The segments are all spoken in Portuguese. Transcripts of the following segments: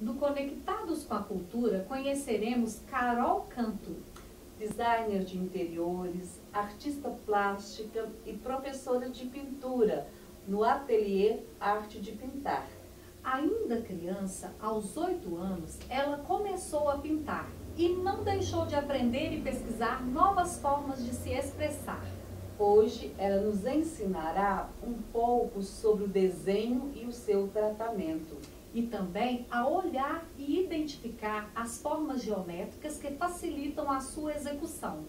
No Conectados com a Cultura, conheceremos Carol Canto, designer de interiores, artista plástica e professora de pintura no ateliê Arte de Pintar. Ainda criança, aos oito anos, ela começou a pintar e não deixou de aprender e pesquisar novas formas de se expressar. Hoje ela nos ensinará um pouco sobre o desenho e o seu tratamento. E também a olhar e identificar as formas geométricas que facilitam a sua execução.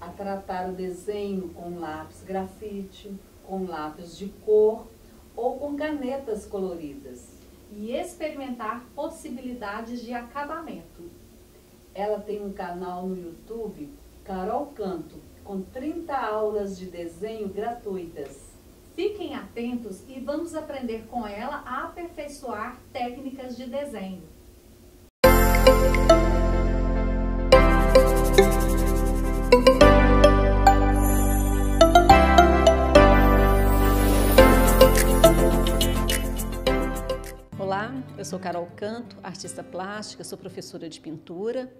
A tratar o desenho com lápis grafite, com lápis de cor ou com canetas coloridas. E experimentar possibilidades de acabamento. Ela tem um canal no YouTube, Carol Canto, com 30 aulas de desenho gratuitas. Fiquem atentos e vamos aprender com ela a aperfeiçoar técnicas de desenho. Olá, eu sou Carol Canto, artista plástica, sou professora de pintura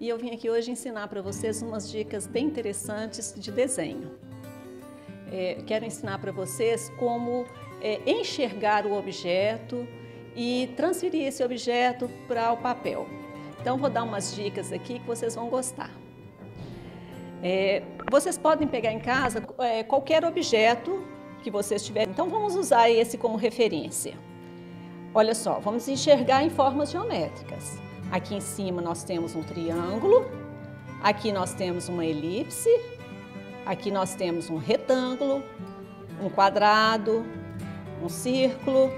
e eu vim aqui hoje ensinar para vocês umas dicas bem interessantes de desenho. É, quero ensinar para vocês como é, enxergar o objeto e transferir esse objeto para o papel. Então, vou dar umas dicas aqui que vocês vão gostar. É, vocês podem pegar em casa é, qualquer objeto que vocês tiverem. Então, vamos usar esse como referência. Olha só, vamos enxergar em formas geométricas. Aqui em cima nós temos um triângulo, aqui nós temos uma elipse, aqui nós temos um retângulo, um quadrado, um círculo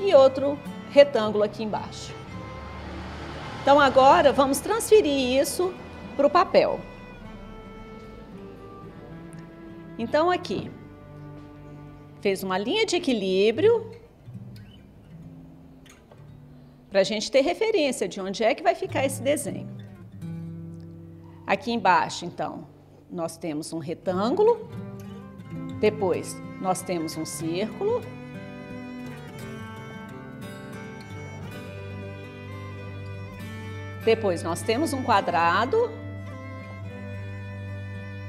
e outro retângulo aqui embaixo. Então agora vamos transferir isso para o papel. Então aqui, fez uma linha de equilíbrio para a gente ter referência de onde é que vai ficar esse desenho. Aqui embaixo, então, nós temos um retângulo, depois nós temos um círculo, depois nós temos um quadrado,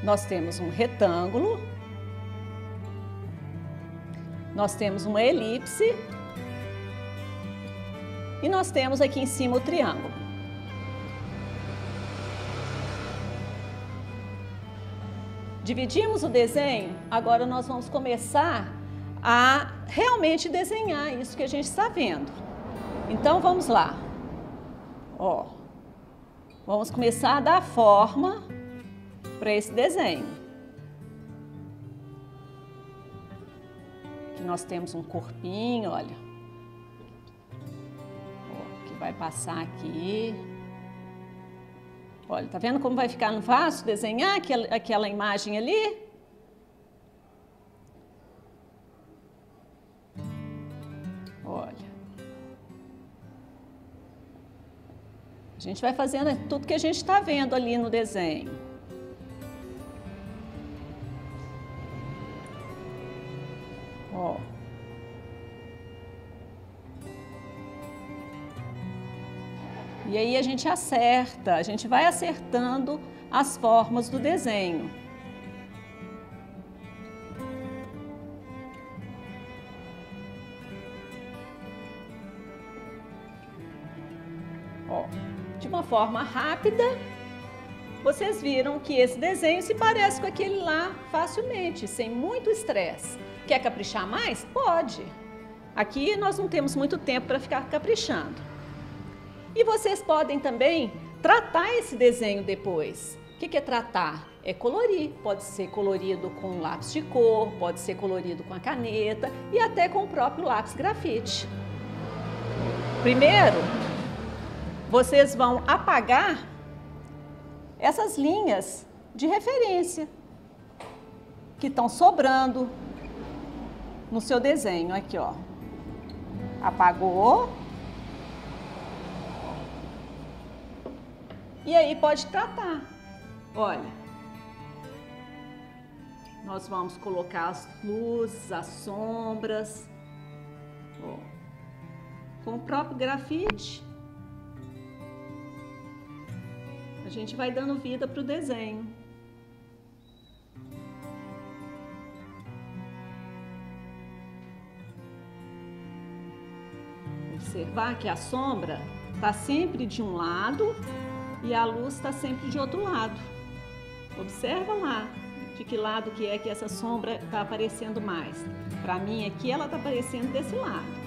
nós temos um retângulo, nós temos uma elipse e nós temos aqui em cima o triângulo. Dividimos o desenho, agora nós vamos começar a realmente desenhar isso que a gente está vendo. Então vamos lá. Ó, vamos começar a dar forma para esse desenho. Aqui nós temos um corpinho, olha vai passar aqui. Olha, tá vendo como vai ficar no fácil desenhar aquela, aquela imagem ali? Olha. A gente vai fazendo tudo que a gente está vendo ali no desenho. Gente acerta, a gente vai acertando as formas do desenho. Ó, de uma forma rápida, vocês viram que esse desenho se parece com aquele lá facilmente, sem muito estresse. Quer caprichar mais? Pode. Aqui nós não temos muito tempo para ficar caprichando. E vocês podem também tratar esse desenho depois. O que é tratar? É colorir. Pode ser colorido com lápis de cor, pode ser colorido com a caneta e até com o próprio lápis grafite. Primeiro, vocês vão apagar essas linhas de referência que estão sobrando no seu desenho. Aqui, ó. Apagou. E aí pode tratar. Olha, nós vamos colocar as luzes, as sombras. Ó. com o próprio grafite, a gente vai dando vida para o desenho. Observar que a sombra está sempre de um lado e a luz está sempre de outro lado. Observa lá de que lado que é que essa sombra está aparecendo mais. Para mim aqui ela está aparecendo desse lado.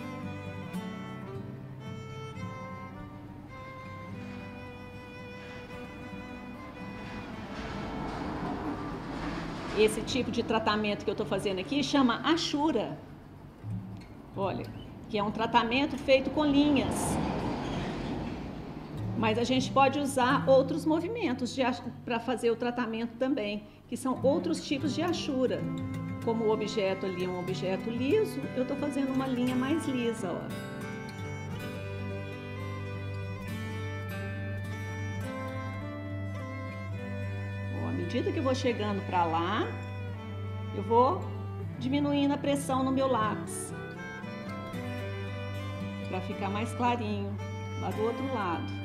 Esse tipo de tratamento que eu estou fazendo aqui chama Ashura. Olha, que é um tratamento feito com linhas. Mas a gente pode usar outros movimentos para fazer o tratamento também, que são outros tipos de achura. Como o objeto ali é um objeto liso, eu estou fazendo uma linha mais lisa, ó. À medida que eu vou chegando para lá, eu vou diminuindo a pressão no meu lápis para ficar mais clarinho lá do outro lado.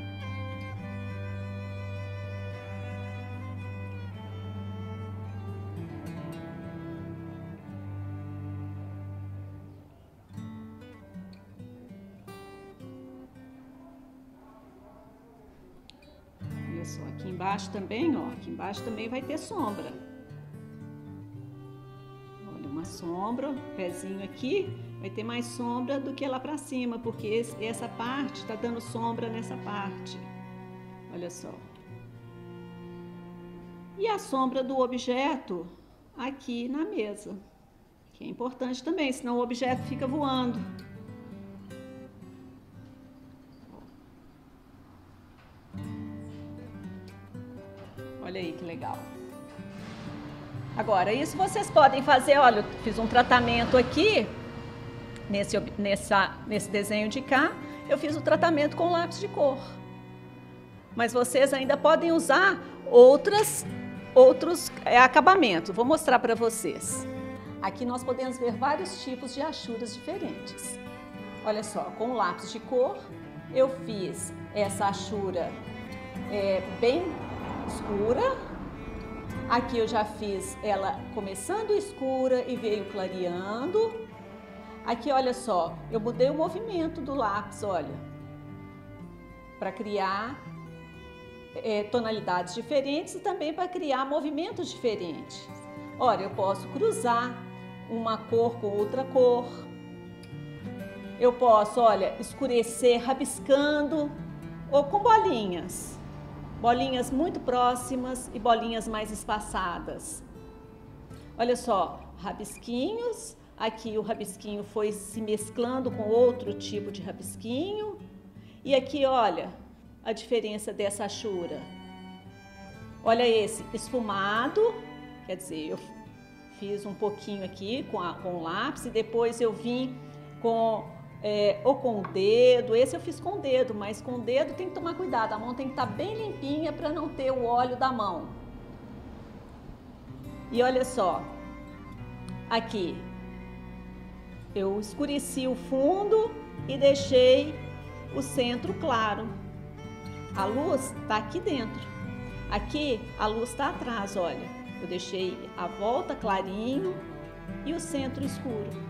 Embaixo também, ó, aqui embaixo também vai ter sombra. Olha, uma sombra, pezinho aqui, vai ter mais sombra do que lá pra cima, porque esse, essa parte tá dando sombra nessa parte. Olha só. E a sombra do objeto aqui na mesa, que é importante também, senão o objeto fica voando. Legal. Agora, isso vocês podem fazer, olha, eu fiz um tratamento aqui, nesse, nessa, nesse desenho de cá, eu fiz o tratamento com lápis de cor. Mas vocês ainda podem usar outras, outros é, acabamentos. Vou mostrar para vocês. Aqui nós podemos ver vários tipos de achuras diferentes. Olha só, com lápis de cor, eu fiz essa achura é, bem escura. Aqui eu já fiz ela começando escura e veio clareando. Aqui, olha só, eu mudei o movimento do lápis, olha, para criar é, tonalidades diferentes e também para criar movimentos diferentes. Olha, eu posso cruzar uma cor com outra cor. Eu posso, olha, escurecer rabiscando ou com bolinhas bolinhas muito próximas e bolinhas mais espaçadas. Olha só, rabisquinhos, aqui o rabisquinho foi se mesclando com outro tipo de rabisquinho. E aqui, olha, a diferença dessa achura. Olha esse, esfumado, quer dizer, eu fiz um pouquinho aqui com, a, com o lápis e depois eu vim com é, ou com o dedo. Esse eu fiz com o dedo, mas com o dedo tem que tomar cuidado. A mão tem que estar tá bem limpinha para não ter o óleo da mão. E olha só, aqui eu escureci o fundo e deixei o centro claro. A luz está aqui dentro. Aqui a luz está atrás, olha. Eu deixei a volta clarinho e o centro escuro.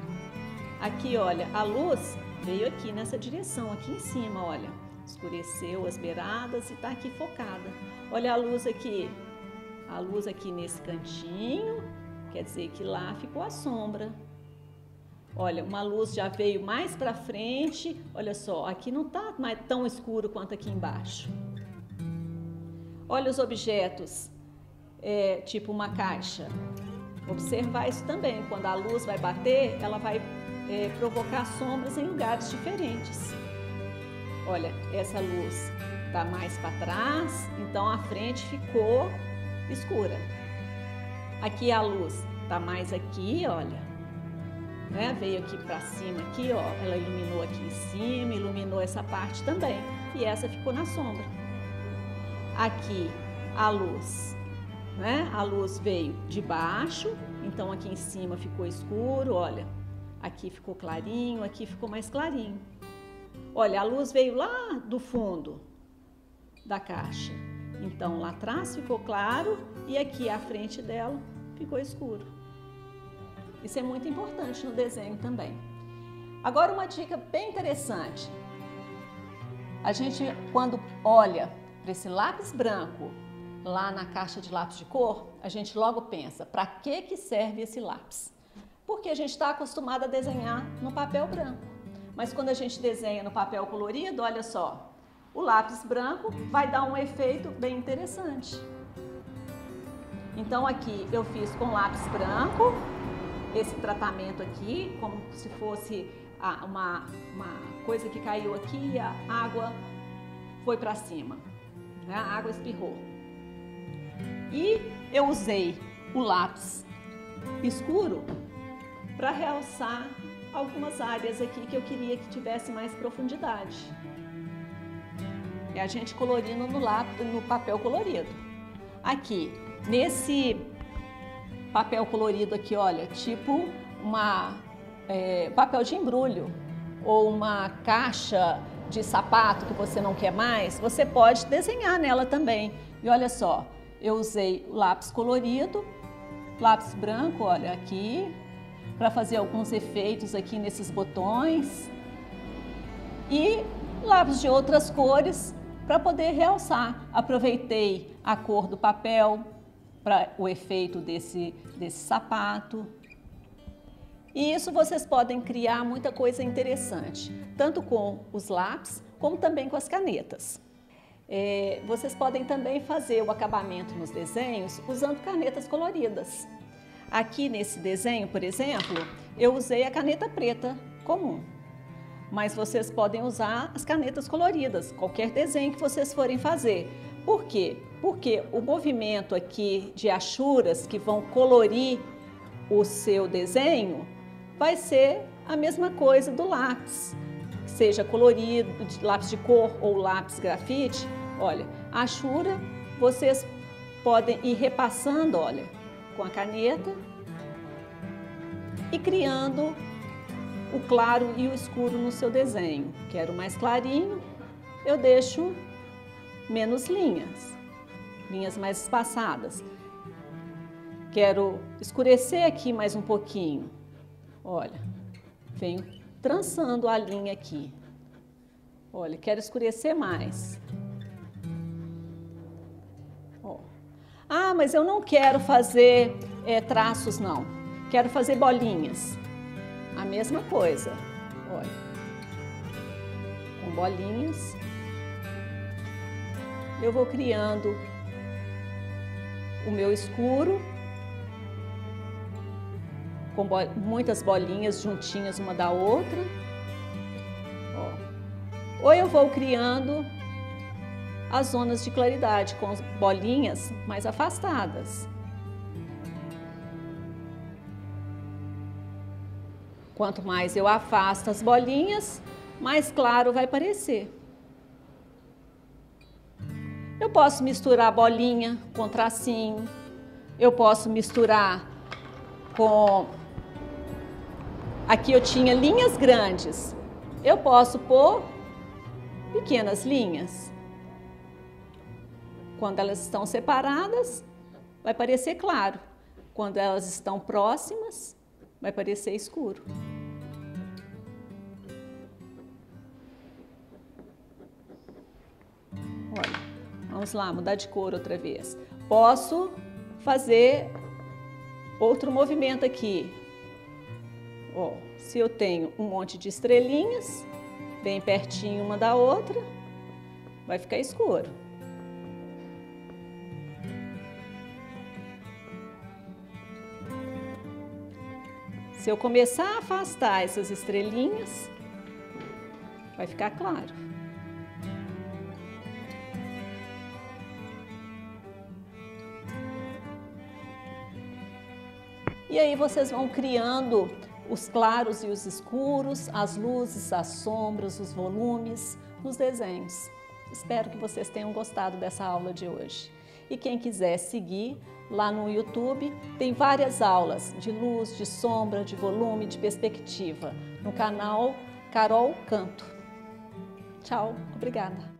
Aqui, olha, a luz veio aqui nessa direção, aqui em cima, olha. Escureceu as beiradas e tá aqui focada. Olha a luz aqui. A luz aqui nesse cantinho, quer dizer que lá ficou a sombra. Olha, uma luz já veio mais para frente. Olha só, aqui não tá mais tão escuro quanto aqui embaixo. Olha os objetos, é, tipo uma caixa. Observar isso também. Quando a luz vai bater, ela vai é, provocar sombras em lugares diferentes. Olha, essa luz está mais para trás, então a frente ficou escura. Aqui a luz está mais aqui, olha, né? Veio aqui para cima, aqui, ó, ela iluminou aqui em cima, iluminou essa parte também, e essa ficou na sombra. Aqui a luz, né? A luz veio de baixo, então aqui em cima ficou escuro, olha, Aqui ficou clarinho, aqui ficou mais clarinho. Olha, a luz veio lá do fundo da caixa. Então, lá atrás ficou claro e aqui à frente dela ficou escuro. Isso é muito importante no desenho também. Agora, uma dica bem interessante. A gente, quando olha para esse lápis branco lá na caixa de lápis de cor, a gente logo pensa, para que, que serve esse lápis? Porque a gente está acostumado a desenhar no papel branco. Mas quando a gente desenha no papel colorido, olha só, o lápis branco vai dar um efeito bem interessante. Então aqui eu fiz com lápis branco, esse tratamento aqui, como se fosse uma, uma coisa que caiu aqui e a água foi para cima, né? a água espirrou. E eu usei o lápis escuro para realçar algumas áreas aqui que eu queria que tivesse mais profundidade. É a gente colorindo no lápis, no papel colorido. Aqui, nesse papel colorido aqui, olha, tipo uma é, papel de embrulho ou uma caixa de sapato que você não quer mais, você pode desenhar nela também. E olha só, eu usei lápis colorido, lápis branco, olha aqui, para fazer alguns efeitos aqui nesses botões. E lápis de outras cores para poder realçar. Aproveitei a cor do papel para o efeito desse, desse sapato. E isso vocês podem criar muita coisa interessante, tanto com os lápis, como também com as canetas. É, vocês podem também fazer o acabamento nos desenhos usando canetas coloridas. Aqui nesse desenho, por exemplo, eu usei a caneta preta comum, mas vocês podem usar as canetas coloridas, qualquer desenho que vocês forem fazer. Por quê? Porque o movimento aqui de achuras que vão colorir o seu desenho vai ser a mesma coisa do lápis, seja colorido, lápis de cor ou lápis grafite, Olha, a achura vocês podem ir repassando, olha, com a caneta e criando o claro e o escuro no seu desenho. Quero mais clarinho, eu deixo menos linhas, linhas mais espaçadas. Quero escurecer aqui mais um pouquinho. Olha, venho trançando a linha aqui. Olha, quero escurecer mais. Ah, mas eu não quero fazer é, traços, não. Quero fazer bolinhas. A mesma coisa. Olha. Com bolinhas. Eu vou criando o meu escuro. Com bo muitas bolinhas juntinhas uma da outra. Ó. Ou eu vou criando as zonas de claridade com as bolinhas mais afastadas. Quanto mais eu afasto as bolinhas, mais claro vai parecer. Eu posso misturar bolinha com tracinho, eu posso misturar com. Aqui eu tinha linhas grandes, eu posso pôr pequenas linhas. Quando elas estão separadas, vai parecer claro. Quando elas estão próximas, vai parecer escuro. Olha, vamos lá, mudar de cor outra vez. Posso fazer outro movimento aqui. Ó, se eu tenho um monte de estrelinhas, bem pertinho uma da outra, vai ficar escuro. Se eu começar a afastar essas estrelinhas, vai ficar claro. E aí vocês vão criando os claros e os escuros, as luzes, as sombras, os volumes nos desenhos. Espero que vocês tenham gostado dessa aula de hoje. E quem quiser seguir lá no YouTube, tem várias aulas de luz, de sombra, de volume, de perspectiva, no canal Carol Canto. Tchau, obrigada.